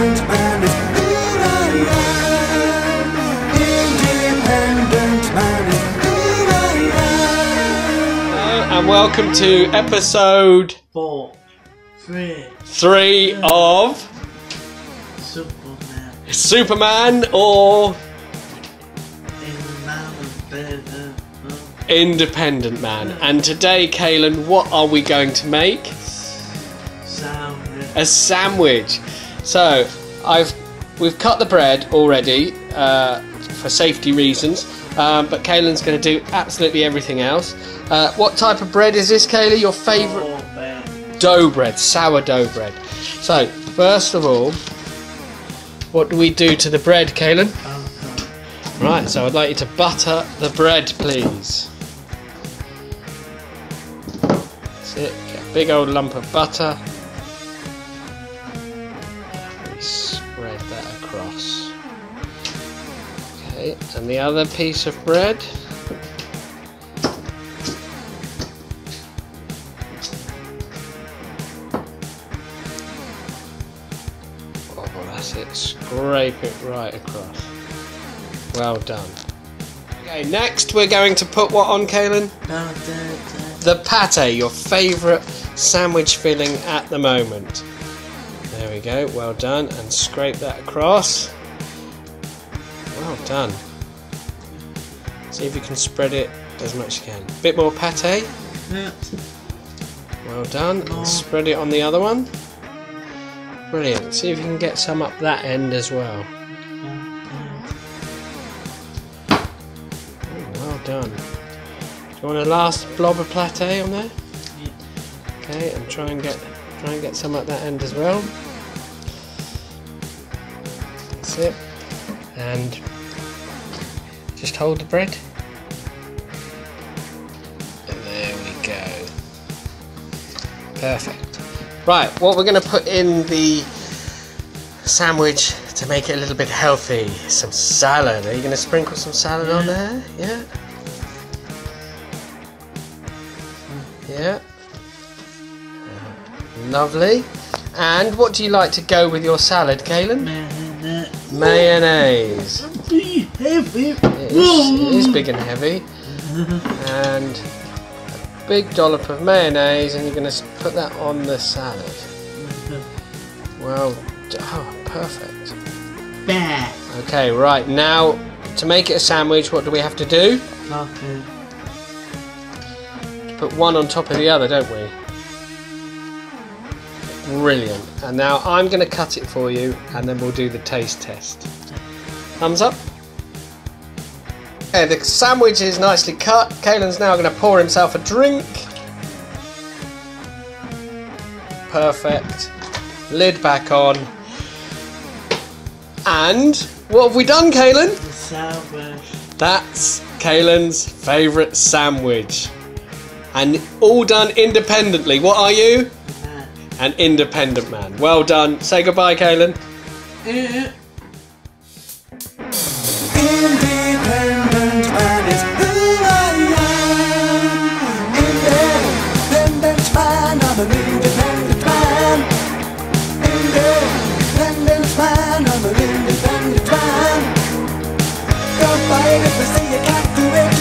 Uh, and welcome to episode Four, three, three of Superman, Superman or in man of better, Independent Man. And today, Kaylin, what are we going to make? sound, A sandwich. So, I've we've cut the bread already uh, for safety reasons, um, but Kaylin's going to do absolutely everything else. Uh, what type of bread is this, Kaylee? Your favourite? bear, dough bread, sourdough bread. So, first of all, what do we do to the bread, Kaylin? Right, so I'd like you to butter the bread, please. That's it, get a big old lump of butter. And the other piece of bread. Oh, that's it. Scrape it right across. Well done. Okay, next we're going to put what on, Kaylin? The pate, your favourite sandwich filling at the moment. There we go, well done. And scrape that across. Well done. See if you can spread it as much as you can. Bit more pate. Yeah, Well done. And spread it on the other one. Brilliant. See if you can get some up that end as well. Oh, well done. Do you want a last blob of pate on there? Yeah. Okay, and try and get try and get some at that end as well. That's it. And just hold the bread. And there we go. Perfect. Right, what we're going to put in the sandwich to make it a little bit healthy. Some salad. Are you going to sprinkle some salad on there? Yeah. Yeah. Lovely. And what do you like to go with your salad, man, that. Mayonnaise. Heavy. It is, it is big and heavy. And a big dollop of mayonnaise, and you're going to put that on the salad. Well, oh, perfect. Bear, Okay, right now to make it a sandwich, what do we have to do? coffee, Put one on top of the other, don't we? Brilliant. And now I'm going to cut it for you, and then we'll do the taste test. Thumbs up. Okay, the sandwich is nicely cut. Kalen's now going to pour himself a drink. Perfect. Lid back on. And what have we done, Kalen? sour, That's Kalen's favourite sandwich. And all done independently. What are you? man. An independent man. Well done. Say goodbye, Kalen. fight if they say you can't do it.